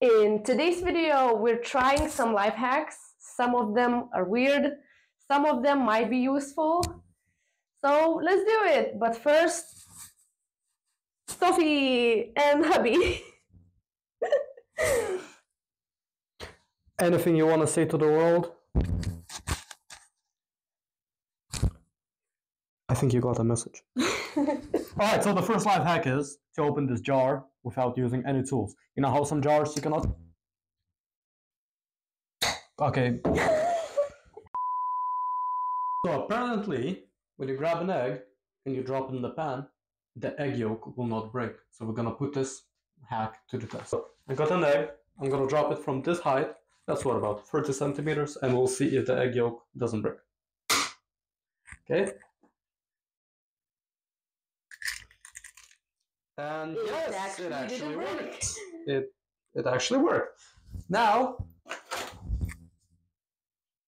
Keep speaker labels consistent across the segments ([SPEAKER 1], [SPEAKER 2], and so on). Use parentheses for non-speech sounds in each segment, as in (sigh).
[SPEAKER 1] In today's video, we're trying some life hacks. Some of them are weird, some of them might be useful. So let's do it. But first, Sophie and hubby. (laughs)
[SPEAKER 2] Anything you want to say to the world? I think you got a message. (laughs) Alright, so the first life hack is to open this jar without using any tools. You know how some jars you cannot. Okay. (laughs) so apparently, when you grab an egg and you drop it in the pan, the egg yolk will not break. So we're gonna put this hack to the test. So I got an egg. I'm gonna drop it from this height. That's what about 30 centimeters, and we'll see if the egg yolk doesn't break. Okay. And
[SPEAKER 1] It
[SPEAKER 2] yes,
[SPEAKER 1] actually
[SPEAKER 2] it actually worked. (laughs) It it actually worked. Now,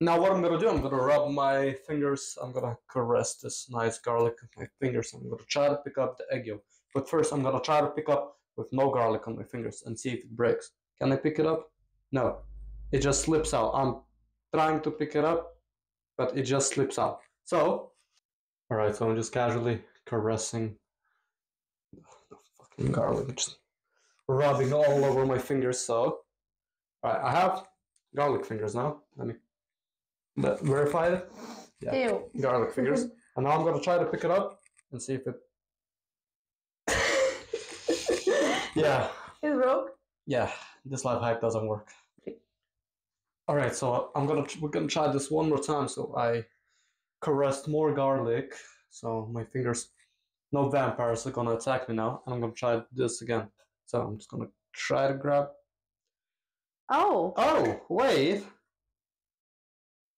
[SPEAKER 2] now what I'm gonna do? I'm gonna rub my fingers. I'm gonna caress this nice garlic with my fingers. I'm gonna try to pick up the egg yolk. But first, I'm gonna try to pick up with no garlic on my fingers and see if it breaks. Can I pick it up? No, it just slips out. I'm trying to pick it up, but it just slips out. So, all right. So I'm just casually caressing garlic, just rubbing all over my fingers. So, right, I have garlic fingers now. Let me verify it. Yeah,
[SPEAKER 1] Ew.
[SPEAKER 2] garlic fingers. (laughs) and now I'm gonna try to pick it up and see if it. (laughs) Yeah,
[SPEAKER 1] It broke.
[SPEAKER 2] yeah, this life hack doesn't work. All right, so I'm gonna we're gonna try this one more time. So I caressed more garlic, so my fingers, no vampires are gonna attack me now, and I'm gonna try this again. So I'm just gonna try to grab.
[SPEAKER 1] Oh.
[SPEAKER 2] Oh wait,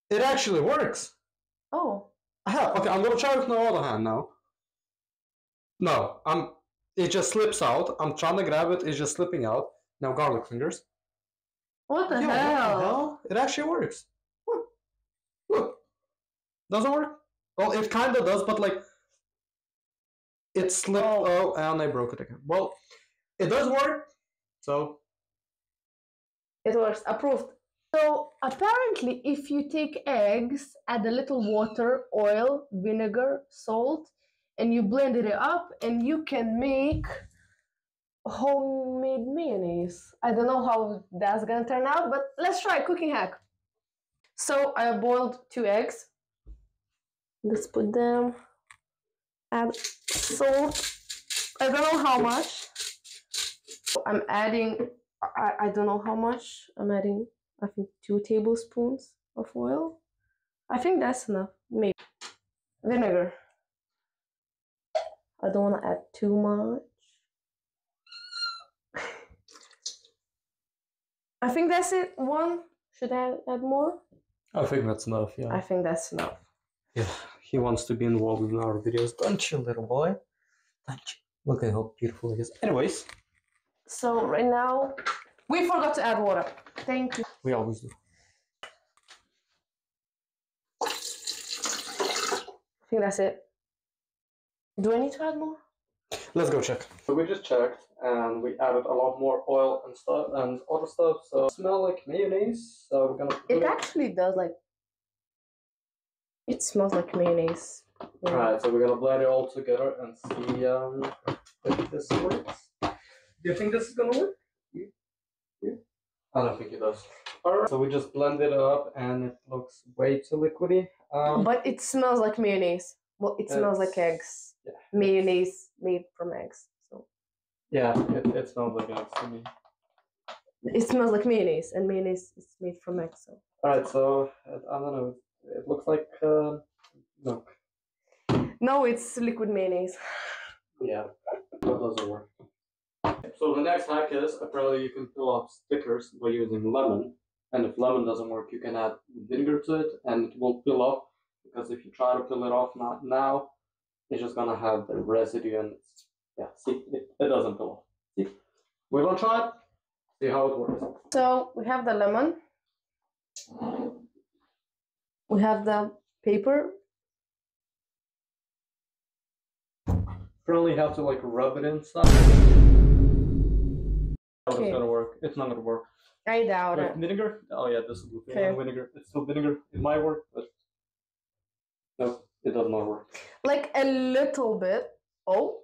[SPEAKER 2] it actually works.
[SPEAKER 1] Oh.
[SPEAKER 2] Ah, okay, I'm gonna try with my other hand now. No, I'm. It just slips out. I'm trying to grab it. It's just slipping out. Now garlic fingers.
[SPEAKER 1] What the
[SPEAKER 2] Yeah, what the
[SPEAKER 1] hell?
[SPEAKER 2] hell? It actually works. Look. Look. Doesn't work? Well, it kind of does, but like. It slipped.
[SPEAKER 1] Oh.
[SPEAKER 2] Oh. and I broke it again. Well, it does work. So.
[SPEAKER 1] It works. Approved. So apparently, if you take eggs, add a little water, oil, vinegar, salt, and you blend it up, and you can make homemade mayonnaise. I don't know how that's gonna turn out, but let's try cooking hack. So I boiled two eggs. Let's put them. Um, add salt. I don't know how much. I'm adding. I, I don't know how much. I'm adding. I think two tablespoons of oil. I think that's enough. Maybe vinegar. I don't want to add too much. (laughs) I think that's it. One. Should I add more?
[SPEAKER 2] I think that's enough. Yeah.
[SPEAKER 1] I think that's enough.
[SPEAKER 2] Yeah. He wants to be involved in our videos, don't you, little boy? Don't you? Look at how beautiful he is. Anyways,
[SPEAKER 1] So right now, we forgot to add water. Thank you.
[SPEAKER 2] we always do.
[SPEAKER 1] I think that's it. Do I need to add more?
[SPEAKER 2] Let's go check. So we just checked and we added a lot more oil and stuff and other stuff. So smell like mayonnaise. So we're gonna put
[SPEAKER 1] It actually does like. It smells like mayonnaise. Yeah.
[SPEAKER 2] Alright, so we're gonna blend it all together and see um if this works. Do you think this is gonna work? You? You? I don't think it does. Alright, so we just blended it up and it looks way too liquidy. Um
[SPEAKER 1] But it smells like mayonnaise. Well, it smells like eggs.
[SPEAKER 2] yeah.
[SPEAKER 1] Mayonnaise made from eggs. So
[SPEAKER 2] yeah, it, it smells like eggs to me.
[SPEAKER 1] it smells like mayonnaise, and mayonnaise is made from eggs. So
[SPEAKER 2] Alright, so uh, I don't know. It looks like uh, milk.
[SPEAKER 1] No, it's liquid mayonnaise.
[SPEAKER 2] Yeah, that doesn't work. So the next hack is apparently you can peel off stickers by using lemon. And if lemon doesn't work, you can add vinegar to it and it won't peel off. Because if you try to peel it off not now, it's just gonna have the residue and it's, yeah, see, it, it doesn't peel off. See? We're gonna try it, see how it works.
[SPEAKER 1] So we have the lemon. We have the paper.
[SPEAKER 2] Apparently have to like rub it inside. How
[SPEAKER 1] Okay.
[SPEAKER 2] it's gonna work? It's not gonna work.
[SPEAKER 1] I doubt
[SPEAKER 2] Wait,
[SPEAKER 1] it.
[SPEAKER 2] vinegar? Oh yeah, this is blue
[SPEAKER 1] Okay.
[SPEAKER 2] vinegar. It's still vinegar. It might work, but no, it does not work.
[SPEAKER 1] Like a little bit. Oh,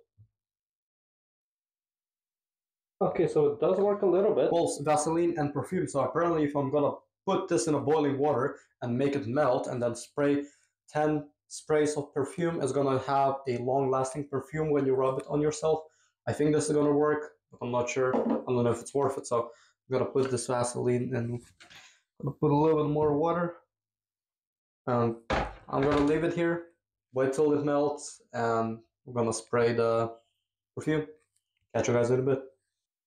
[SPEAKER 2] Okay, so it does work a little bit. Well, Vaseline and perfume. So apparently, if I'm gonna put this in a boiling water and make it melt, and then spray ten sprays of perfume, is gonna have a long-lasting perfume when you rub it on yourself. I think this is gonna work, but I'm not sure. I don't know if it's worth it. So I'm gonna put this Vaseline and put a little bit more water. And I'm gonna leave it here. Wait till it melts, and we're gonna spray the perfume. Catch you guys in a bit.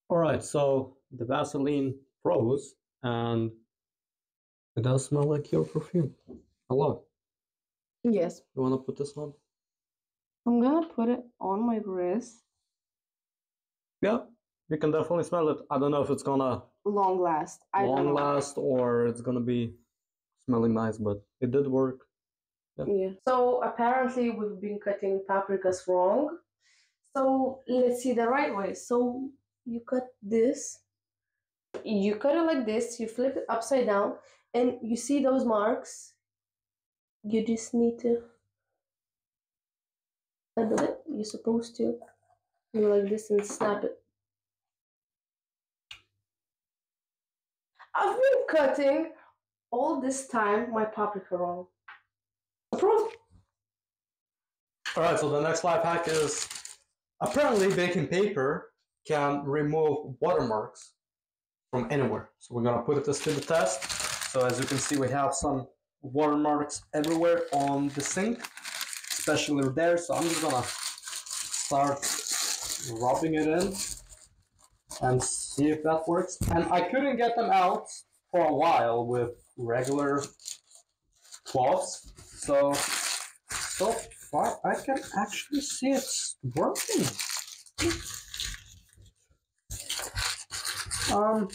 [SPEAKER 2] All right, so the Vaseline froze, and it does smell like your perfume. Love it.
[SPEAKER 1] Yes.
[SPEAKER 2] You wanna put this on?
[SPEAKER 1] I'm gonna put it on my wrist.
[SPEAKER 2] Yeah, you can definitely smell it. I don't know if it's gonna
[SPEAKER 1] Long last. I don't
[SPEAKER 2] long last or it's gonna be smelling nice, but it did work.
[SPEAKER 1] Yeah. So apparently we've been cutting paprikas wrong. So let's see the right way. So you cut this. You cut it like this. You flip it upside down, and you see those marks. You just need to. undo it. You're supposed to go like this and snap it. I've been cutting all this time my paprika wrong. Approved.
[SPEAKER 2] All right, so the next life hack is apparently baking paper can remove watermarks from anywhere. So we're gonna put this to the test. So as you can see, we have some watermarks everywhere on the sink, especially there. So I'm just gonna start rubbing it in and see if that works. And I couldn't get them out for a while with regular cloths. So so far I can actually see it's working. Um,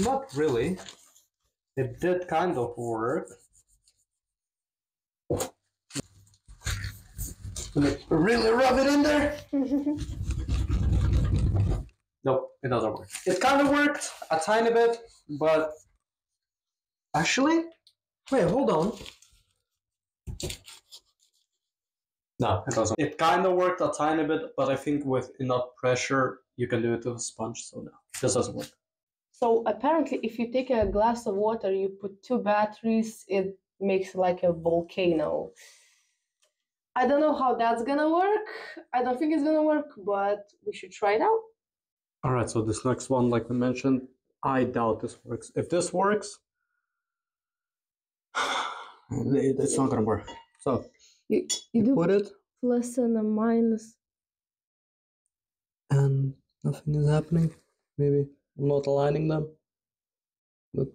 [SPEAKER 2] not really. It did kind of work. Really rub it in there. (laughs) Nope, it doesn't work. It kind of worked a tiny bit, but actually, wait, hold on. No, it doesn't. It kind of worked a tiny bit, but I think with enough pressure, you can do it with a sponge. So no, this doesn't work.
[SPEAKER 1] So apparently, if you take a glass of water, you put two batteries, it makes like a volcano. I don't know how that's gonna work. I don't think it's gonna work, but we should try it out.
[SPEAKER 2] All right, so this next one, like we mentioned, I doubt this works. If this works, (sighs) it's not gonna work. So
[SPEAKER 1] You, you do
[SPEAKER 2] put it,
[SPEAKER 1] plus and a minus.
[SPEAKER 2] and nothing is happening. Maybe I'm not aligning them, but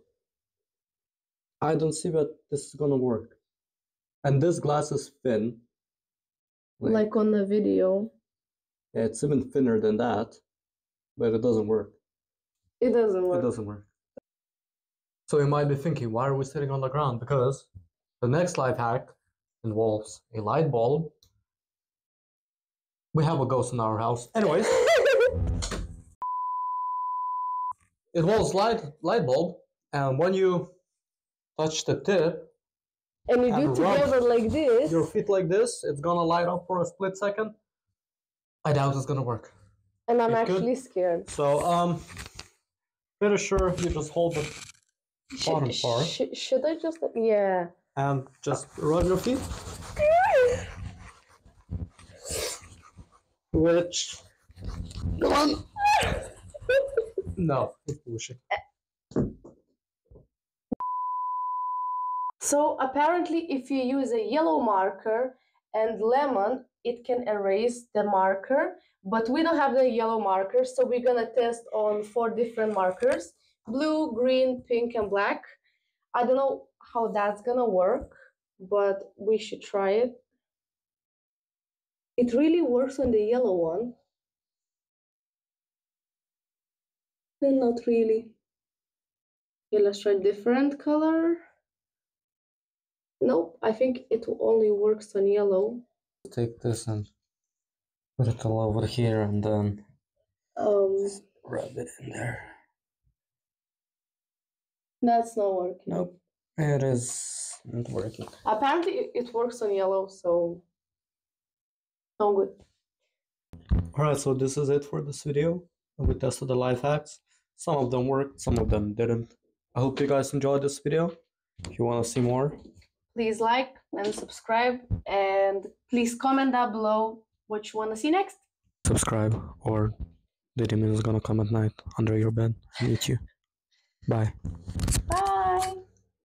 [SPEAKER 2] I don't see that this is gonna work. And this glass is thin.
[SPEAKER 1] Like on the video.
[SPEAKER 2] yeah, it's even thinner than that, but it doesn't work.
[SPEAKER 1] It doesn't work.
[SPEAKER 2] It doesn't work. So you might be thinking, why are we sitting on the ground? Because the next life hack involves a light bulb. We have a ghost in our house. Anyways, (laughs) it was light light bulb, and when you touch the tip,
[SPEAKER 1] and you do
[SPEAKER 2] And rub
[SPEAKER 1] together like this.
[SPEAKER 2] your feet like this, it's gonna light up for a split second. I doubt it's gonna work.
[SPEAKER 1] And I'm
[SPEAKER 2] it could-
[SPEAKER 1] actually scared.
[SPEAKER 2] So um, pretty sure you just hold the bottom part.
[SPEAKER 1] sh- should I just yeah?
[SPEAKER 2] and just rub your feet. (laughs) Which come on. No, it's bullshit.
[SPEAKER 1] So apparently, if you use a yellow marker and lemon, it can erase the marker. But we don't have the yellow marker, so we're gonna test on four different markers: blue, green, pink, and black. I don't know how that's gonna work, but we should try it. It really works on the yellow one. And not really. Okay, let's try different color. Nope, I think it only works on yellow.
[SPEAKER 2] Take this and put it all over here, and then
[SPEAKER 1] Um,
[SPEAKER 2] rub it in there.
[SPEAKER 1] That's not working.
[SPEAKER 2] Nope, it is not working.
[SPEAKER 1] Apparently, it- it works on yellow, so no good.
[SPEAKER 2] Alright, so this is it for this video. We tested the life hacks. Some of them worked, some of them didn't. I hope you guys enjoyed this video. If you want to see more,
[SPEAKER 1] Please like and subscribe, and please comment down below what you want to see next.
[SPEAKER 2] subscribe or the demon is gonna come at night under your bed and eat you. Bye.
[SPEAKER 1] Bye.